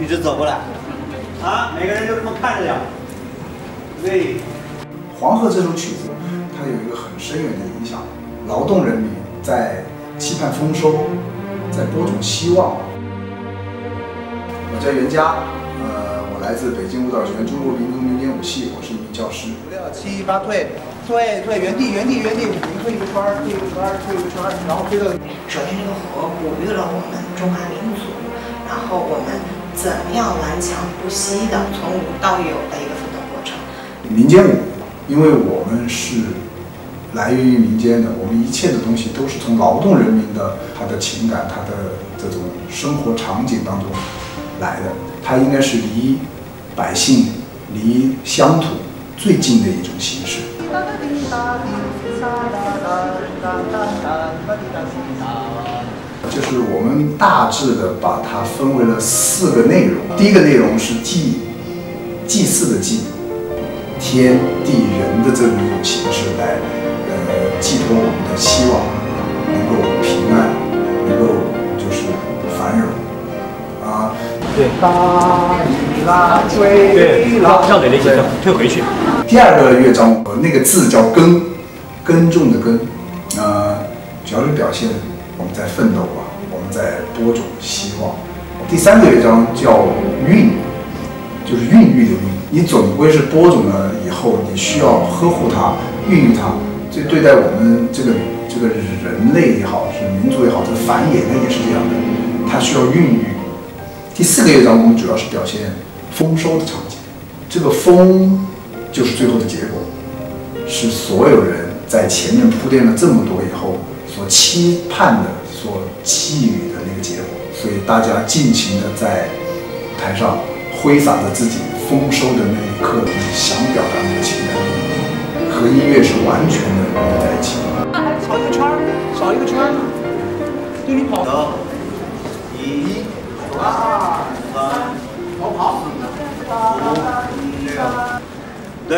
一直走过来，啊，每个人就这么看着点，对。黄河这首曲子，它有一个很深远的影响，劳动人民在期盼丰收，在播种希望。我叫袁佳，呃，我来自北京舞蹈学院中国民族民间舞系，我是一名教师。五六七八退，退退原地原地原地，我们退一个圈儿，退一个圈儿，退一个圈儿，然后推到。首先，这个河哺育了我们中华民族，然后我们怎么样顽强不息的从无到有的一个奋斗过程。民间舞。因为我们是来源于民间的，我们一切的东西都是从劳动人民的他的情感、他的这种生活场景当中来的，它应该是离百姓、离乡土最近的一种形式。就是我们大致的把它分为了四个内容，第一个内容是祭，祭祀的祭。天地人的这么一种形式来，呃，寄托我们的希望，能够平安，能够就是繁荣，啊。对。啦啦吹对，要给那些退回去。第二个乐章，那个字叫耕，耕种的耕，呃，主要是表现我们在奋斗啊，我们在播种希望。第三个乐章叫孕，就是孕育的孕。你总归是播种了以后，你需要呵护它、孕育它。这对待我们这个这个人类也好，是民族也好，这个繁衍的也是这样的，它需要孕育。第四个乐章，我们主要是表现丰收的场景。这个丰就是最后的结果，是所有人在前面铺垫了这么多以期盼的、所寄予的那个结果。所以大家尽情的在舞台上挥洒着自己。丰收的那一刻，想表达那个情感，和音乐是完全的融合在一起。那还少一个圈儿，少一个圈儿，对你跑。走，一、二、三，跑跑。五、六。对，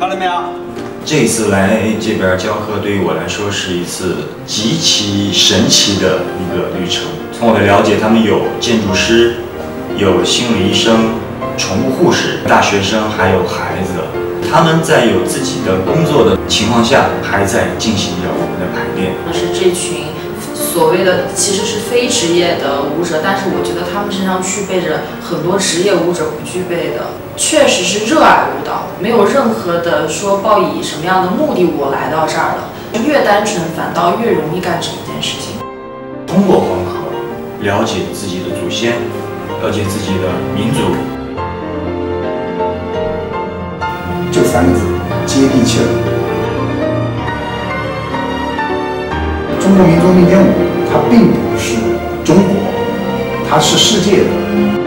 看到没有？这次来这边教课，对于我来说是一次极其神奇的一个旅程。从我的了解，他们有建筑师，有心理医生。宠物护士、大学生还有孩子，他们在有自己的工作的情况下，还在进行着我们的排练。但是这群所谓的其实是非职业的舞者，但是我觉得他们身上具备着很多职业舞者不具备的。确实是热爱舞蹈，没有任何的说抱以什么样的目的我来到这儿了。越单纯，反倒越容易干成一件事情。通过黄河，了解自己的祖先，了解自己的民族。就三个字，接地气儿。中国民族民间舞，它并不是中国，它是世界的。